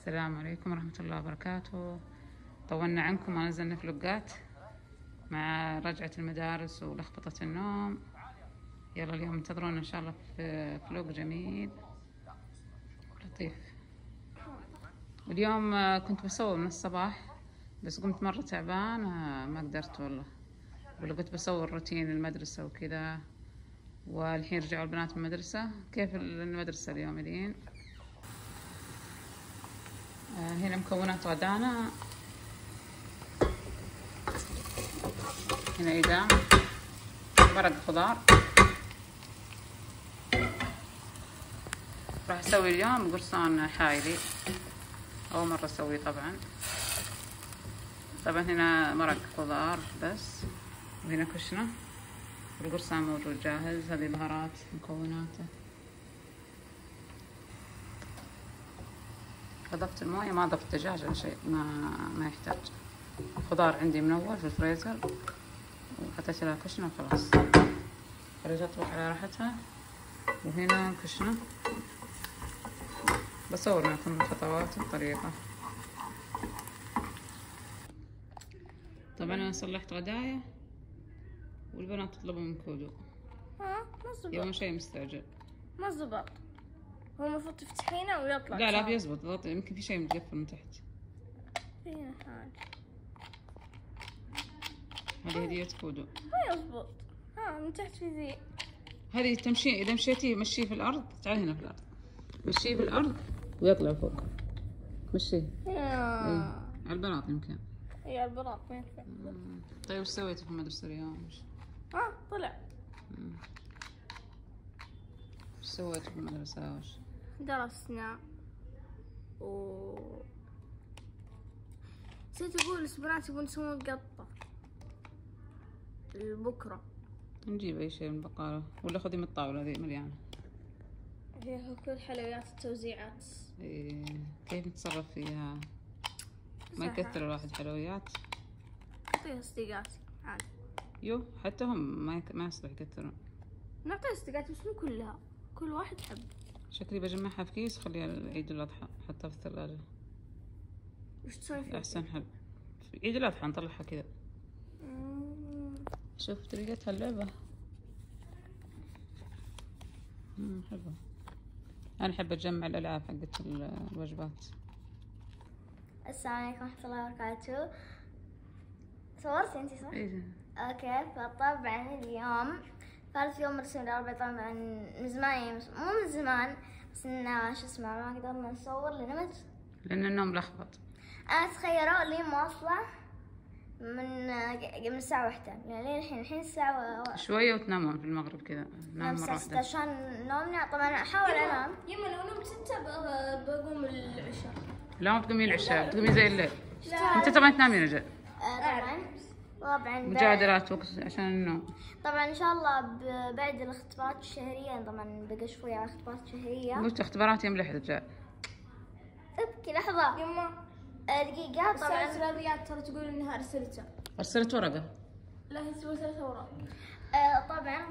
السلام عليكم ورحمة الله وبركاته. طولنا عنكم ما نزلنا فلوقات مع رجعة المدارس ولخبطة النوم. يلا اليوم انتظرونا إن شاء الله في فلوق جميل لطيف واليوم كنت بصور من الصباح بس قمت مرة تعبانة ما قدرت والله. ولا كنت بصور روتين المدرسة وكذا. والحين رجعوا البنات من المدرسة. كيف المدرسة اليوم الين هنا مكونات غدانا. هنا إيدام مرق خضار. راح أسوي اليوم قرصان حايلي. أول مرة أسويه طبعا. طبعا هنا مرق خضار بس. وهنا كشنة. والقرصان موجود جاهز. هذه بهارات مكوناته. أضفت الموية ما أضفت دجاج ولا شيء ما ما يحتاج. خضار عندي منور في الفريزر وحطيت لها كشنة وخلاص. خليتها تروح على راحتها وهنا كشنة. بصور معكم الخطوات والطريقة طبعا أنا صلحت غدايا والبنات تطلبوا من كودو. ها؟ ما زبط يوم شيء مستعجل. ما زبط هو المفروض تفتحينه ويطلع لا لا. بيزبط ضغط يمكن في شيء متقفل من تحت. فيها حاجة هذه هدية كودو ما يزبط. ها من تحت في ذي. هذه تمشي إذا مشيتي مشيه في الأرض تعال هنا في الأرض. مشيه في الأرض ويطلع فوق. مشيه إيه. يا على البلاط يمكن. يا البراق ما ينفع. طيب وش سويتي في المدرسة اليوم؟ ها طلع. وش سويتي في المدرسة وش؟ درسنا. و نسيت أقول بس بنات يبون يسوون قطة لبكرة نجيب أي شيء من البقالة. ولا خذي من الطاولة ذي مليانة. فيها كل حلويات التوزيعات. إيه. كيف نتصرف فيها؟ ما. يكثر الواحد حلويات. أعطيها صديقاتي عادي. يو حتى هم ما يك... ما يصلح يكثرون. نعطيها صديقاتي بس مو كلها. كل واحد حب شكلي بجمعها في كيس خليها لعيد الأضحى حطها في الثلاجة. وش تسوي فيه؟ أحسن حل. في عيد الأضحى نطلعها كذا مم. شوف طريقتها اللعبة. مم، حلوة. أنا أحب أجمع الألعاب حقت ال- الوجبات. السلام عليكم ورحمة الله وبركاته. صورتي أنتي صح؟ إيه. أوكي فطبعا اليوم ثالث يوم مرسم الأربعاء طبعا من زمان يعني مو من زمان بس إنه شو اسمه ما قدرنا نصور لأنه ما لأن النوم لخبط. أنا تخيلوا لي مواصلة من من الساعة واحدة يعني لين الحين الحين الساعة شوية وتنامون في المغرب كذا نام مرة واحدة. عشان نومنا. طبعا أحاول أنام. يما لو نمت ستة ب- بقوم العشاء. لا ما تقومين العشاء تقومين زي الليل. أنت طبعا تنامين رجال آه، طبعا. طبعا بعد- مجادلات وقت عشان النوم طبعا إن شاء الله بعد الاختبارات الشهرية طبعا بقى شوية على الاختبارات الشهرية. قلت اختبارات يوم الأحد رجال ابكي لحظة. يما آه، دقيقة طبعا. الرياضيات ترى تقول إنها ارسلتها أرسلت ورقة. لا هي تسوي ثلاث اوراق آه، طبعا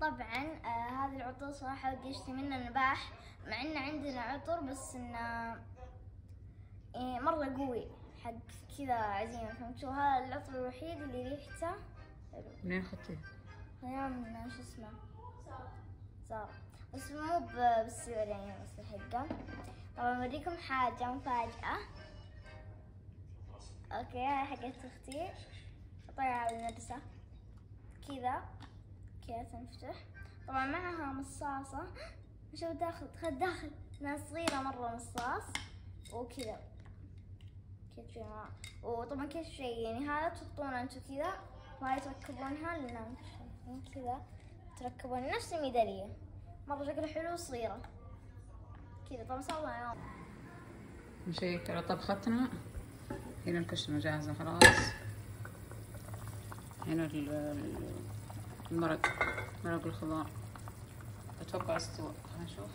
طبعا آه، هذا العطر صراحة ودي أشتري منه نباح مع انه عندنا عطر بس إنه إيه، مرة قوي. حق كذا عزيمة فهمتوا هذا العطر الوحيد اللي ريحته حلو منين أخذتيه؟ هذا من شو اسمه. زار بس مو ب- بالسعر يعني بس الحقة. طبعا بوريكم حاجة مفاجأة. أوكي هاي حقت أختي. احطيها على المدرسة. كذا. كذا تنفتح. طبعا معها مصاصة. شوف داخل دخل داخل. انها صغيرة مرة مصاص. وكذا. معاه. وطبعا كل شيء يعني هذا تحطونه أنتو كذا. وهاي تركبونها لنا كذا. تركبون نفس الميدالية. مرة شكلها حلو وصغيرة. كذا. طبعا سوينا يوم. نشيك على طبختنا. هنا الكشمة جاهزة خلاص. هنا ال- ال- المرق مرق الخضار. أتوقع أستوى. خلينا نشوف.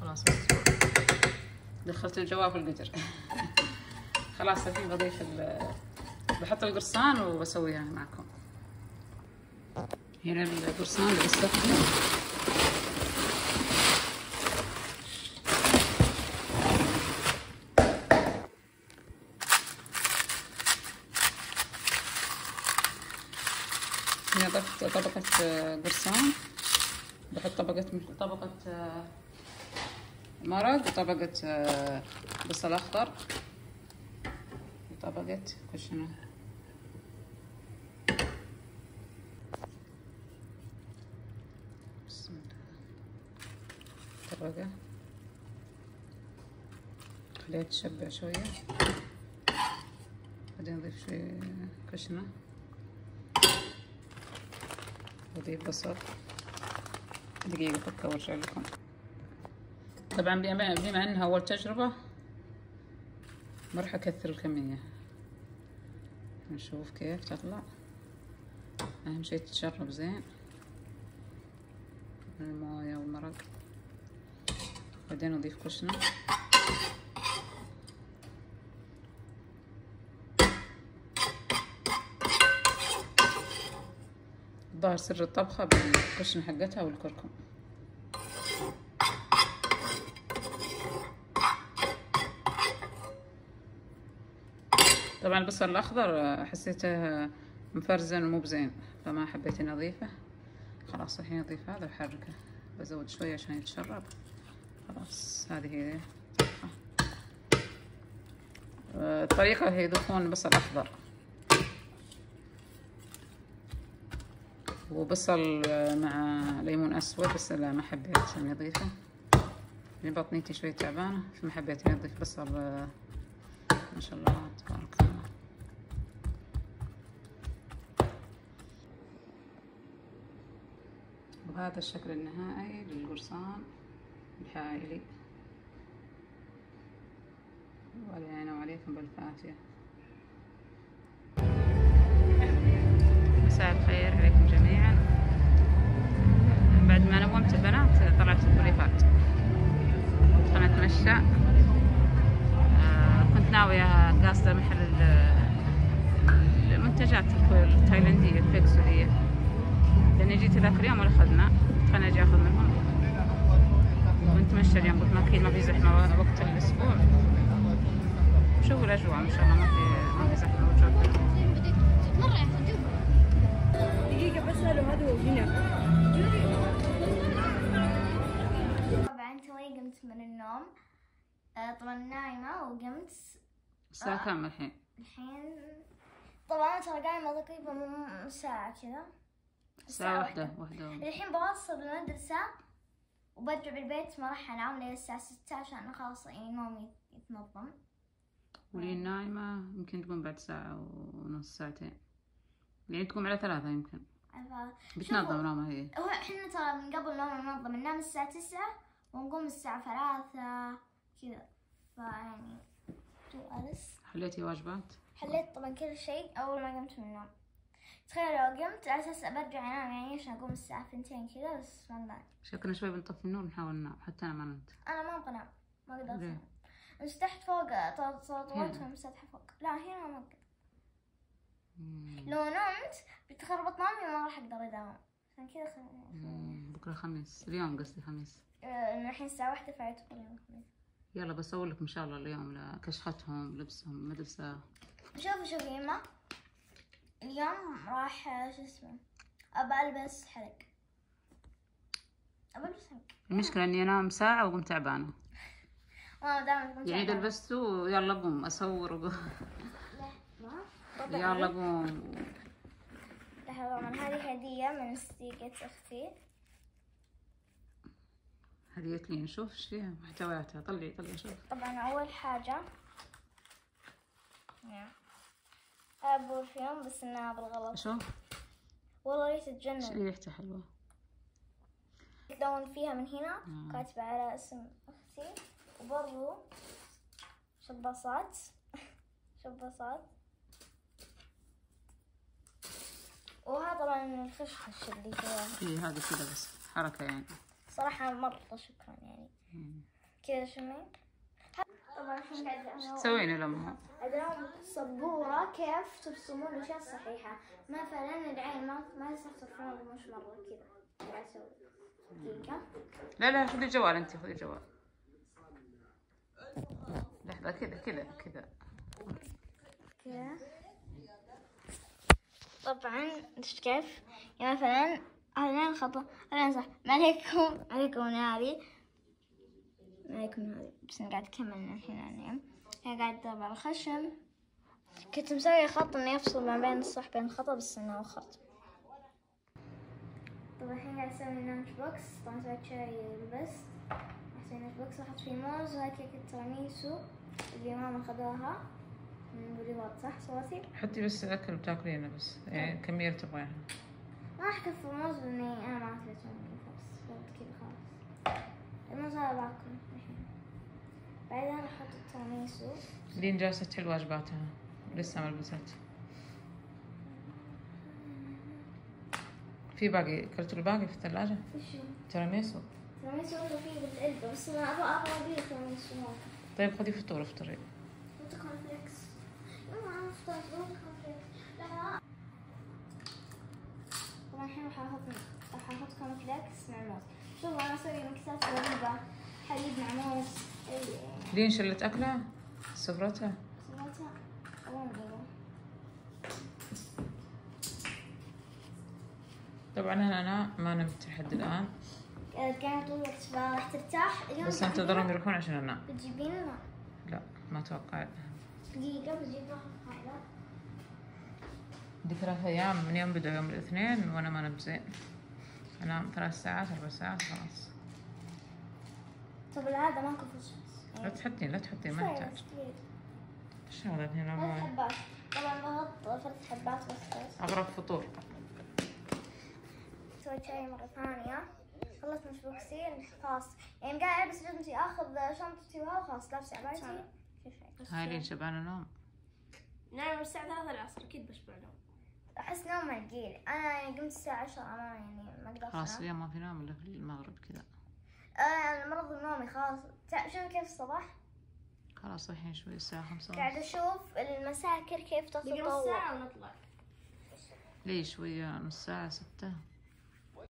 خلاص. دخلت الجواب في القدر خلاص الحين بضيف بحط القرصان وبسويها معكم. هنا القرصان اللي هنا ضفت طبقة آه، قرصان. بحط طبقة طبقة آه، مرق وطبقة آه، بصل أخضر. وطبقة كشنة بسم الله. طبقة. خليها تشبع شوية. بعدين نضيف شوي كشنة وأضيف بصل. دقيقة فكة وارجع لكم طبعا بما إنها أول تجربة ما راح أكثر الكمية. نشوف كيف تطلع. أهم شي تتشرب زين. الموية والمرق. بعدين نضيف كشنة. ظهر سر الطبخة بالكشنة حقتها والكركم. طبعا البصل الأخضر حسيته مفرزن ومو بزين فما حبيت إني أضيفه. خلاص الحين أضيف هذا وأحركه. بزود شوية عشان يتشرب. خلاص هذه هي. آه، الطريقة هي يضيفون بصل أخضر. وبصل آه، مع ليمون أسود بس لا ما حبيت إني أضيفه. لأن بطنيتي شوي تعبانة فما حبيت إني أضيف بصل آه، ما شاء الله تبارك الله وهذا الشكل النهائي للقرصان الحائلي. وعلينا وعليكم بالعافية مساء الخير عليكم جميعا. بعد ما نومت البنات طلعت البوليفات كنت أتمشى آه، كنت ناوية قاصدة محل ال- المنتجات التايلندية الفيكسو هي لأني جيت ذاك اليوم ولا أخذنا خلنا أجي أخذ منهم. ونتمشى اليوم. قلت ما أكيد ما في زحمة وقت الأسبوع. شوفوا الأجواء؟ ما شاء الله ما في ما في زحمة موجودة دقيقة بسأله هذا هو هنا. طبعا توي قمت من النوم. آه، طبعا نايمة وقمت. الساعة كام الحين؟ الحين طبعا ترى قايمة تقريبا من ساعة كذا. الساعة واحدة. واحدة. الحين بوصل المدرسة وبرجع بالبيت ما راح أنام لين الساعة ستة عشان خلاص يعني نومي يتنظم. ولي نايمة يمكن تقوم بعد ساعة ونص ساعتين. يعني تقوم على ثلاثة يمكن. بتنظم نومها هي هو إحنا ترى من قبل نوم ننظم. ننام الساعة تسعة ونقوم الساعة ثلاثة كذا. فيعني ألس حليتي واجبات؟ حليت طبعا كل شيء أول ما قمت من النوم. تخيل لو قمت على أساس برجع أنام يعني عشان أقوم الساعة ثنتين كذا؟ بس ما نام شكلنا شوي بنطفي النور نحاول ننام. حتى أنا ما نمت. أنا ما أبغى أنام. ما أقدر ليه؟ أنام بس تحت فوق هنا. طولتهم مسطحة فوق. لا هنا ما أقدر. مم. لو نمت بتخربط نومي ما راح أقدر أداوم. عشان كذا خليني مم. بكرة خميس اليوم قصدي خميس. آه، الحين الساعة واحدة فايتكم اليوم الخميس. يلا بصور لكم إن شاء الله اليوم لكشختهم لبسهم مدرسة شوفوا شوفوا يما اليوم راح شو اسمه أبى ألبس حلق. أبى ألبس حلق. المشكلة إني أنام ساعة وأقوم تعبانة. يعني تعبانة. لبسته يلا قوم أصور وقوم. يلا قوم. لحظة طبعا. هذه هدية من صديقة أختي. هدية لي نشوف إيش فيها. محتوياتها. طلعي طلعي شوف. طبعا أول حاجة. نعم. هذا برفيوم بس إنها بالغلط. شوف والله ريحة إيش تجنن ريحتها حلوة لون فيها من هنا. مم. كاتبة على اسم أختي. وبرضو شباصات. شباصات. وهذا طبعا الخشخش اللي فيها. هي هذه كذا بس. حركة يعني. صراحة مرة شكرا يعني. كذا شمي طبعا الحين قاعد يا لمها؟ أدراهم سبورة كيف ترسمون الأشياء الصحيحة مثلا العين ما ما ترسمون مش مرة كذا. قاعد أسوي. دقيقة. لا لا خذي الجوال أنت خذي الجوال لحظة كذا كذا كذا. طبعا إيش كيف؟ يعني مثلا هذا الخطأ. هذا صح ما عليكم عليكم هذه ما عليكم هذه بس أنا قاعد أكمل الحين النعم هي قاعد أضرب على الخشم كنت مسوي خط إنه يفصل ما بين الصح بين الخطأ بس إنه وخرت طبعا الحين قاعد أسوي lunch box. طبعا سويت شاي لبست أسوي lunch box. وأحط فيه موز وهاي كيكة تراميسو اللي ماما خذاها من بوليفارد صح؟ صوتي؟ حطي بس الاكل بتاكلينه بس. يعني كمية تبغيها. ما راح أكفي موز لأني أنا ما اكلت قلت كذا خلاص. الموز هذا باكل الحين بعدين راح أحط التراميسو لين جالسة تحل واجباتها لسه ما لبست. في باقي كلت الباقي في الثلاجة؟ وشو؟ تراميسو. التراميسو اللي فيه بالعلبة بس أنا أبغى أبغى ابي تراميسو طيب خذي فطور افطري. حط corn flakes يلا أنا فطرت حط corn flakes لا طبعا الحين راح أحط راح أحط corn flakes مع موز شوفوا أنا أسوي مكسات غريبة. حليب مع موز. اي لين شلت أكلها سفرتها طبعا أنا ما نمت لحد الآن. كانت الوقت راح ترتاح بس انتظرهم يروحون عشان أنام بتجيبين لا ما أتوقع. دقيقة بجيب دي ثلاث أيام من يوم بدأ يوم الاثنين وأنا ما نمت زين. أنام ثلاث ساعات أربع ساعات خلاص. طب العادة ماكو فرصة لا تحطين لا تحطين ما يحتاج إيش هذا ثلاث هنا حبات طبعا بحط ثلاث حبات بس بس. أغرب فطور. سويت شاي مرة ثانية. خلصت lunch box ي خلاص. يعني قاعد ألبس جزمتي آخذ شنطتي وهذا خلاص لابسة عبايتي هاي لين شبعانة نوم نايم الساعة ثلاثة العصر أكيد بشبع نوم أحس نوم ثقيل أنا يعني قمت الساعة 10 ما يعني ما أقدر خلاص اليوم ما في نوم إلا في المغرب كذا. أنا مرض نومي خلاص. تع- شوف كيف الصباح؟ خلاص الحين شوي الساعة خمسة ونص. قاعد أشوف المساكر كيف بقي نص تتطور ساعة ونطلع. لي شوية نص ساعة ستة؟